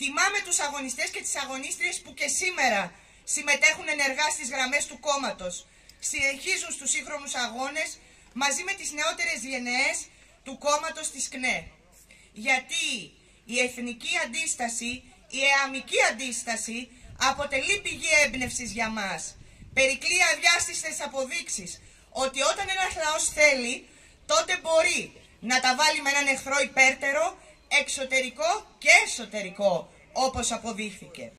Τιμάμε τους αγωνιστές και τις αγωνίστριες που και σήμερα συμμετέχουν ενεργά στις γραμμές του κόμματος. Συνεχίζουν στους σύγχρονους αγώνες μαζί με τις νεότερες γενναίες του κόμματος της ΚΝΕ. Γιατί η εθνική αντίσταση, η εαμική αντίσταση αποτελεί πηγή έμπνευσης για μας. Περικλεί αδιάστηστες αποδείξεις ότι όταν ένας λαός θέλει, τότε μπορεί να τα βάλει με έναν εχθρό υπέρτερο, εξωτερικό και εσωτερικό, όπως αποδείχθηκε.